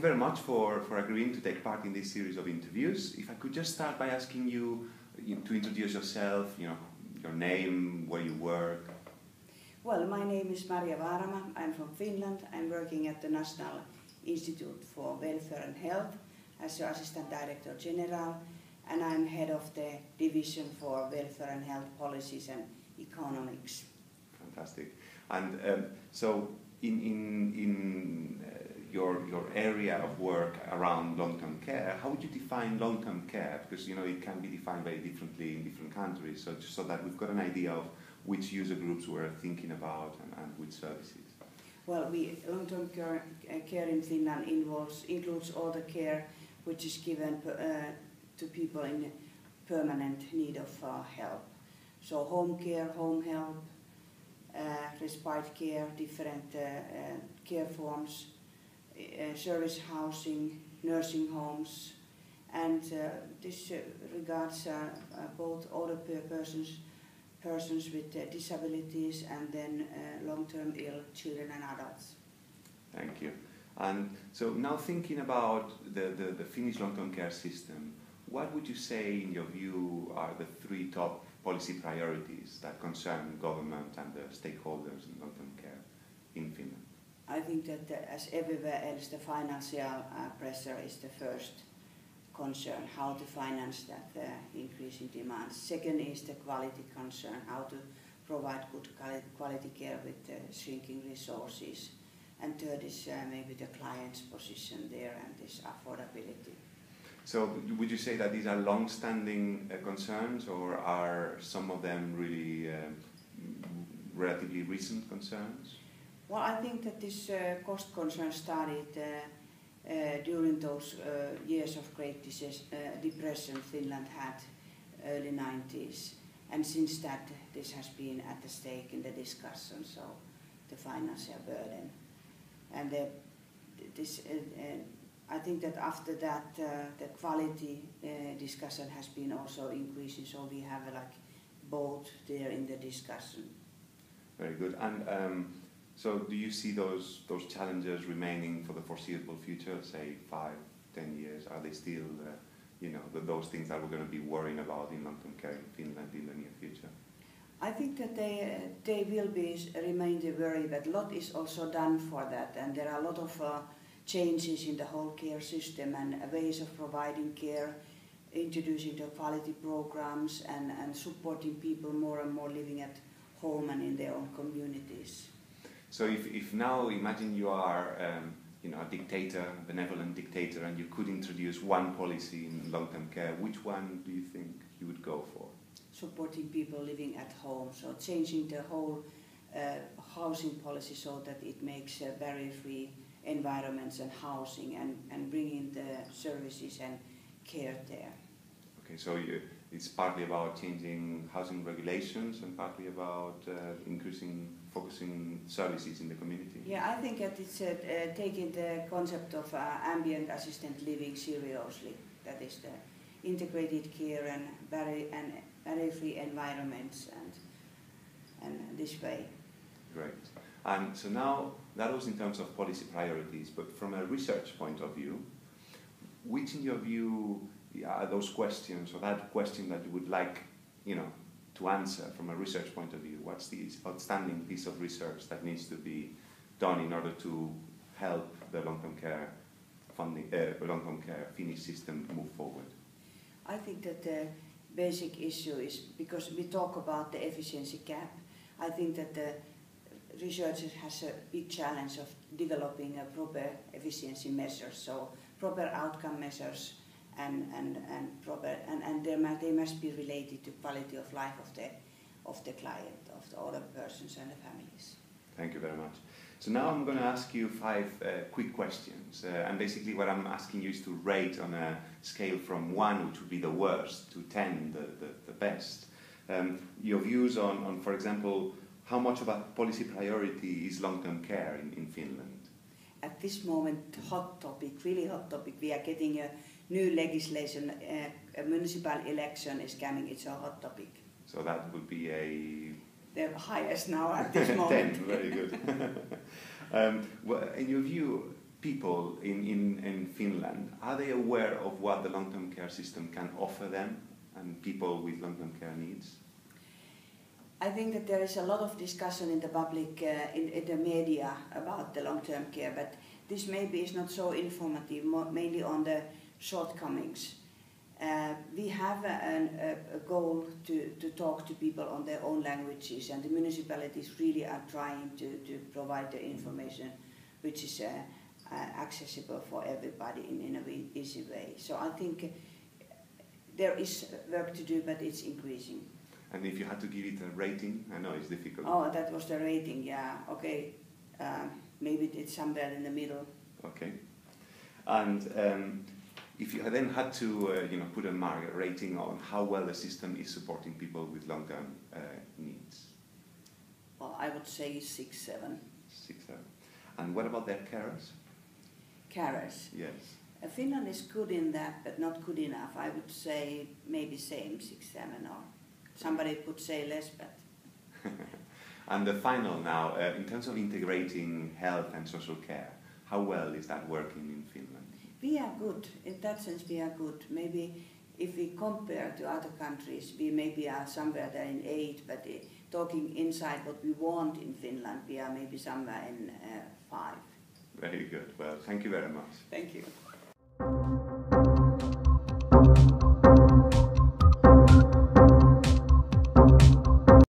you very much for, for agreeing to take part in this series of interviews. If I could just start by asking you, you to introduce yourself, you know, your name, where you work. Well, my name is Marja Vaarama. I'm from Finland. I'm working at the National Institute for Welfare and Health as your Assistant Director General, and I'm head of the Division for Welfare and Health Policies and Economics. Fantastic. And um, so, in, in, in uh, your, your area of work around long-term care, how would you define long-term care? Because you know it can be defined very differently in different countries. So so that we've got an idea of which user groups we're thinking about and, and which services. Well, we long-term care, uh, care in Finland involves includes all the care which is given uh, to people in permanent need of uh, help. So home care, home help, uh, respite care, different uh, uh, care forms, uh, service housing, nursing homes, and uh, this uh, regards both older persons, persons with disabilities, and then long-term ill children and adults. Thank you. And so now thinking about the, the, the Finnish long-term care system, what would you say, in your view, are the three top policy priorities that concern government and the stakeholders in long-term care in Finland? I think that uh, as everywhere else, the financial uh, pressure is the first concern, how to finance that uh, increase in demand. Second is the quality concern, how to provide good quality care with uh, shrinking resources. And third is uh, maybe the client's position there and this affordability. So would you say that these are long-standing uh, concerns or are some of them really relatively recent concerns? Well, I think that this uh, cost concern started uh, uh, during those uh, years of Great uh, Depression Finland had, early 90s. And since that, this has been at the stake in the discussion, so the financial burden. And the, this, uh, I think that after that, the quality discussion has been also increasing, so we have like both there in the discussion. Very good. And um, so do you see those those challenges remaining for the foreseeable future, say five, ten years? Are they still, uh, you know, the, those things that we're going to be worrying about in long-term care in Finland in the near future? I think that they they will be remain the worry, but a lot is also done for that, and there are a lot of uh, changes in the whole care system and ways of providing care, introducing the quality programs and, and supporting people more and more living at home and in their own communities. So if, if now imagine you are um, you know, a dictator, a benevolent dictator, and you could introduce one policy in long-term care, which one do you think you would go for? Supporting people living at home, so changing the whole uh, housing policy so that it makes uh, barrier-free environments and housing and, and bringing the services and care there. Okay, so you, it's partly about changing housing regulations and partly about uh, increasing, focusing services in the community. Yeah, I think that it's uh, uh, taking the concept of uh, ambient assisted living seriously. That is the integrated care and barrier and barrier-free environments and and this way. Great. And so now that was in terms of policy priorities, but from a research point of view, which in your view are those questions or that question that you would like, you know, to answer from a research point of view? What's the outstanding piece of research that needs to be done in order to help the long-term care funding, uh, long-term care Finnish system move forward? I think that the basic issue is because we talk about the efficiency gap. I think that the researchers has a big challenge of developing a proper efficiency measures, so proper outcome measures and, and, and, proper, they, must, be related to quality of life of the, of the client, of the other persons and the families. Thank you very much. So now I'm going to ask you five uh, quick questions. Uh, and basically what I'm asking you is to rate on a scale from 1, which would be the worst, to 10, the, the, the best. Um, your views on, on, for example, how much of a policy priority is long-term care in, in Finland? At this moment, hot topic, really hot topic. We are getting a new legislation, uh, a municipal election is coming. It's a hot topic. So that would be a the highest now at this moment. Ten, very good. um, well, in your view, people in, in, in Finland, are they aware of what the long-term care system can offer them and people with long-term care needs? I think that there is a lot of discussion in the public, uh, in, in, the media about the long-term care, but this maybe is not so informative, more, mainly on the shortcomings. Uh, we have a, a, goal to, to talk to people on their own languages, and the municipalities really are trying to, to provide the information which is uh, uh, accessible for everybody in, in an easy way. So I think there is work to do, but it's increasing. And if you had to give it a rating, I know it's difficult. Oh, that was the rating, yeah. Okay, uh, maybe it's somewhere in the middle. Okay. And um, if you then had to, uh, you know, put a mark, a rating on how well the system is supporting people with long-term uh, needs. Well, I would say six, seven. Six, seven. And what about their carers? Carers. Yes. Uh, Finland is good in that, but not good enough. I would say maybe same, six, seven, or somebody could say less, but. and the final now, uh, in terms of integrating health and social care, how well is that working in Finland? We are good. In that sense, we are good. Maybe if we compare to other countries, we maybe are somewhere there in eight, but uh, talking inside what we want in Finland, we are maybe somewhere in uh, five. Very good. Well, thank you very much. Thank you.